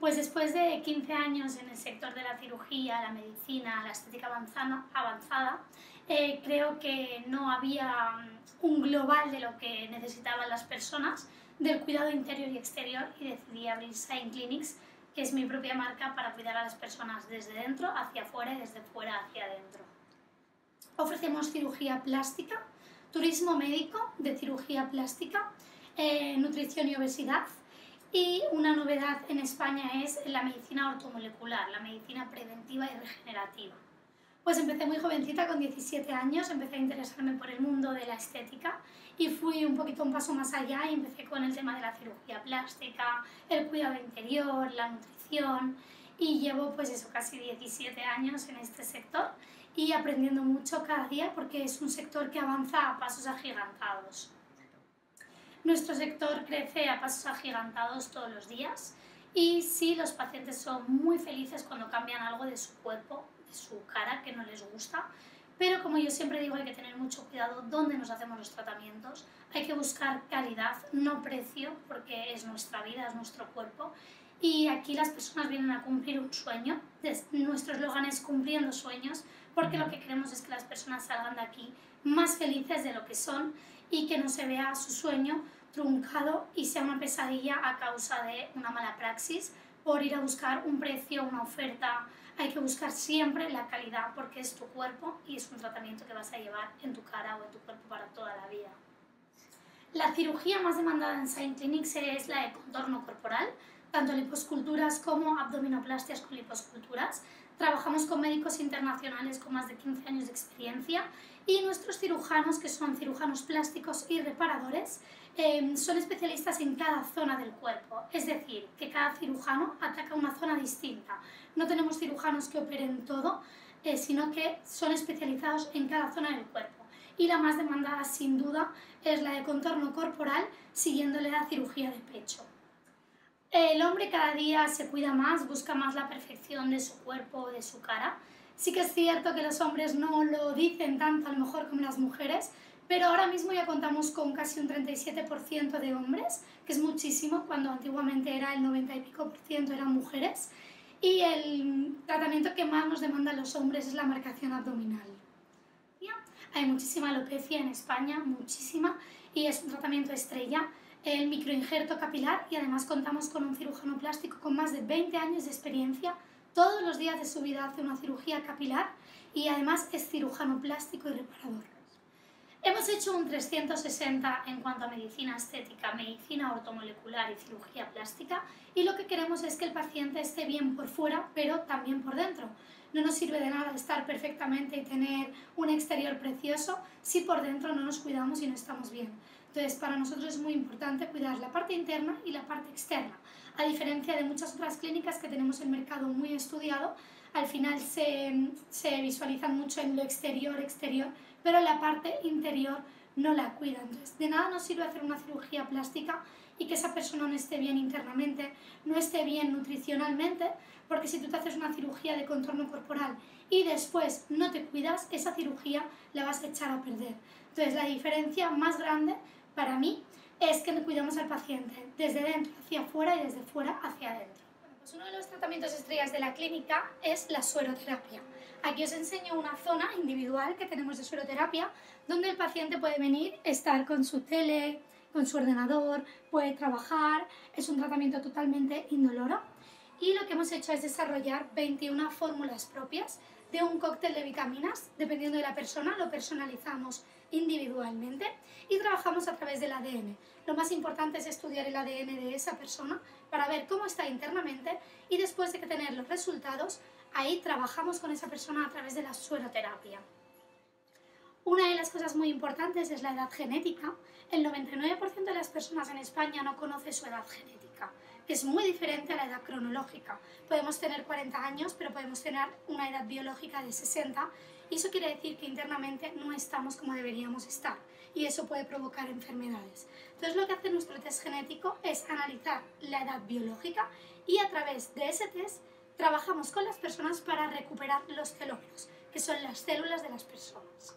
Pues después de 15 años en el sector de la cirugía, la medicina, la estética avanzada, eh, creo que no había mm, un global de lo que necesitaban las personas del cuidado interior y exterior y decidí abrir Sign Clinics, que es mi propia marca para cuidar a las personas desde dentro hacia afuera y desde fuera hacia adentro. Ofrecemos cirugía plástica, turismo médico de cirugía plástica, eh, nutrición y obesidad, y una novedad en España es la medicina ortomolecular, la medicina preventiva y regenerativa. Pues empecé muy jovencita, con 17 años, empecé a interesarme por el mundo de la estética y fui un poquito un paso más allá y empecé con el tema de la cirugía plástica, el cuidado interior, la nutrición y llevo pues eso casi 17 años en este sector y aprendiendo mucho cada día porque es un sector que avanza a pasos agigantados. Nuestro sector crece a pasos agigantados todos los días y sí, los pacientes son muy felices cuando cambian algo de su cuerpo, de su cara que no les gusta, pero como yo siempre digo, hay que tener mucho cuidado dónde nos hacemos los tratamientos, hay que buscar calidad, no precio, porque es nuestra vida, es nuestro cuerpo. Y aquí las personas vienen a cumplir un sueño, nuestro eslogan es cumpliendo sueños, porque lo que queremos es que las personas salgan de aquí más felices de lo que son y que no se vea su sueño truncado y sea una pesadilla a causa de una mala praxis por ir a buscar un precio, una oferta. Hay que buscar siempre la calidad porque es tu cuerpo y es un tratamiento que vas a llevar en tu cara o en tu cuerpo para toda la vida. La cirugía más demandada en Saint Clinics es la de contorno corporal, tanto liposculturas como abdominoplastias con liposculturas. Trabajamos con médicos internacionales con más de 15 años de experiencia y nuestros cirujanos, que son cirujanos plásticos y reparadores, em, son especialistas en cada zona del cuerpo. Es decir, que cada cirujano ataca una zona distinta. No tenemos cirujanos que operen todo, eh, sino que son especializados en cada zona del cuerpo. Y la más demandada, sin duda, es la de contorno corporal, siguiéndole la cirugía de pecho. El hombre cada día se cuida más, busca más la perfección de su cuerpo, de su cara. Sí que es cierto que los hombres no lo dicen tanto a lo mejor como las mujeres, pero ahora mismo ya contamos con casi un 37% de hombres, que es muchísimo, cuando antiguamente era el 90 y pico por ciento eran mujeres. Y el tratamiento que más nos demandan los hombres es la marcación abdominal. Hay muchísima alopecia en España, muchísima, y es un tratamiento estrella el microinjerto capilar y además contamos con un cirujano plástico con más de 20 años de experiencia. Todos los días de su vida hace una cirugía capilar y además es cirujano plástico y reparador. Hemos hecho un 360 en cuanto a medicina estética, medicina ortomolecular y cirugía plástica y lo que queremos es que el paciente esté bien por fuera pero también por dentro. No nos sirve de nada estar perfectamente y tener un exterior precioso si por dentro no nos cuidamos y no estamos bien. Entonces, para nosotros es muy importante cuidar la parte interna y la parte externa. A diferencia de muchas otras clínicas que tenemos el mercado muy estudiado, al final se, se visualizan mucho en lo exterior, exterior, pero la parte interior no la cuidan. Entonces, de nada nos sirve hacer una cirugía plástica y que esa persona no esté bien internamente, no esté bien nutricionalmente, porque si tú te haces una cirugía de contorno corporal y después no te cuidas, esa cirugía la vas a echar a perder. Entonces, la diferencia más grande para mí es que cuidamos al paciente desde dentro hacia afuera y desde fuera hacia adentro. pues uno de los tratamientos estrellas de la clínica es la sueroterapia. Aquí os enseño una zona individual que tenemos de sueroterapia donde el paciente puede venir, estar con su tele, con su ordenador, puede trabajar, es un tratamiento totalmente indoloro y lo que hemos hecho es desarrollar 21 fórmulas propias de un cóctel de vitaminas, dependiendo de la persona, lo personalizamos individualmente y trabajamos a través del ADN. Lo más importante es estudiar el ADN de esa persona para ver cómo está internamente y después de que tener los resultados, ahí trabajamos con esa persona a través de la sueroterapia. Una de las cosas muy importantes es la edad genética. El 99% de las personas en España no conoce su edad genética que es muy diferente a la edad cronológica. Podemos tener 40 años, pero podemos tener una edad biológica de 60 y eso quiere decir que internamente no estamos como deberíamos estar y eso puede provocar enfermedades. Entonces lo que hace nuestro test genético es analizar la edad biológica y a través de ese test trabajamos con las personas para recuperar los telómeros, que son las células de las personas.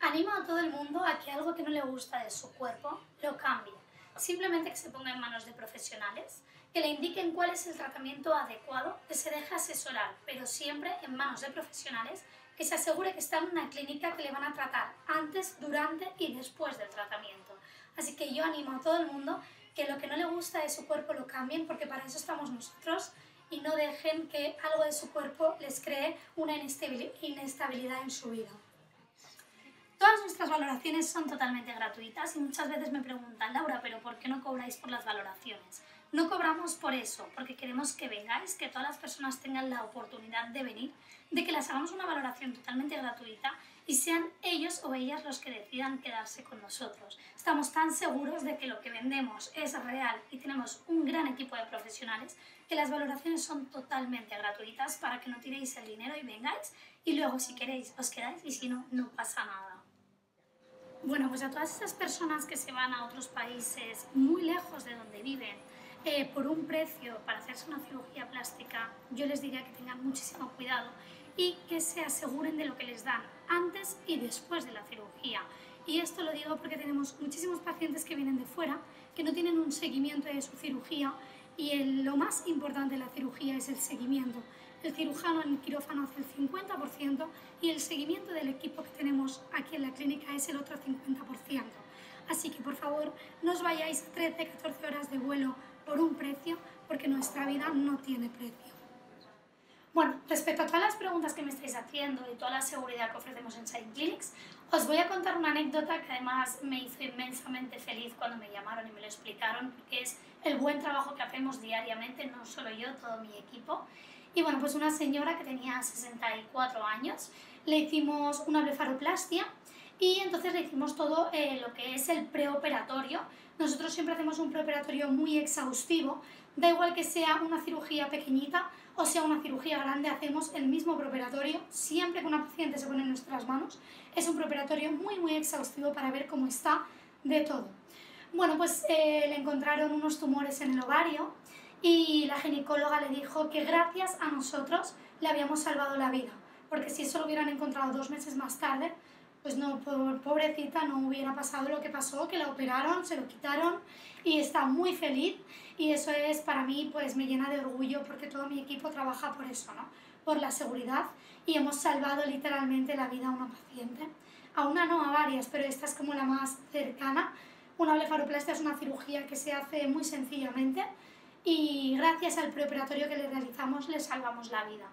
Animo a todo el mundo a que algo que no le gusta de su cuerpo lo cambie simplemente que se ponga en manos de profesionales, que le indiquen cuál es el tratamiento adecuado, que se deje asesorar, pero siempre en manos de profesionales, que se asegure que está en una clínica que le van a tratar antes, durante y después del tratamiento. Así que yo animo a todo el mundo que lo que no le gusta de su cuerpo lo cambien, porque para eso estamos nosotros, y no dejen que algo de su cuerpo les cree una inestabilidad en su vida. Todas nuestras valoraciones son totalmente gratuitas y muchas veces me preguntan, Laura, pero ¿por qué no cobráis por las valoraciones? No cobramos por eso, porque queremos que vengáis, que todas las personas tengan la oportunidad de venir, de que les hagamos una valoración totalmente gratuita y sean ellos o ellas los que decidan quedarse con nosotros. Estamos tan seguros de que lo que vendemos es real y tenemos un gran equipo de profesionales que las valoraciones son totalmente gratuitas para que no tiréis el dinero y vengáis y luego si queréis os quedáis y si no, no pasa nada. Bueno, pues a todas esas personas que se van a otros países muy lejos de donde viven eh, por un precio para hacerse una cirugía plástica, yo les diría que tengan muchísimo cuidado y que se aseguren de lo que les dan antes y después de la cirugía. Y esto lo digo porque tenemos muchísimos pacientes que vienen de fuera, que no tienen un seguimiento de su cirugía y lo más importante de la cirugía es el seguimiento el cirujano en el quirófano hace el 50% y el seguimiento del equipo que tenemos aquí en la clínica es el otro 50%. Así que por favor no os vayáis 13-14 horas de vuelo por un precio porque nuestra vida no tiene precio. Bueno, respecto a todas las preguntas que me estáis haciendo y toda la seguridad que ofrecemos en Shine Clinics, os voy a contar una anécdota que además me hizo inmensamente feliz cuando me llamaron y me lo explicaron, porque es el buen trabajo que hacemos diariamente, no solo yo, todo mi equipo. Y bueno, pues una señora que tenía 64 años, le hicimos una blefaroplastia y entonces le hicimos todo eh, lo que es el preoperatorio. Nosotros siempre hacemos un preoperatorio muy exhaustivo, da igual que sea una cirugía pequeñita o sea una cirugía grande, hacemos el mismo preoperatorio siempre que una paciente se pone en nuestras manos. Es un preoperatorio muy muy exhaustivo para ver cómo está de todo. Bueno, pues eh, le encontraron unos tumores en el ovario, y la ginecóloga le dijo que gracias a nosotros le habíamos salvado la vida, porque si eso lo hubieran encontrado dos meses más tarde, pues no, pobrecita, no hubiera pasado lo que pasó, que la operaron, se lo quitaron y está muy feliz y eso es para mí, pues me llena de orgullo porque todo mi equipo trabaja por eso, ¿no? Por la seguridad y hemos salvado literalmente la vida a una paciente, a una no, a varias, pero esta es como la más cercana. Una blefaroplastia es una cirugía que se hace muy sencillamente, y gracias al preoperatorio que le realizamos le salvamos la vida.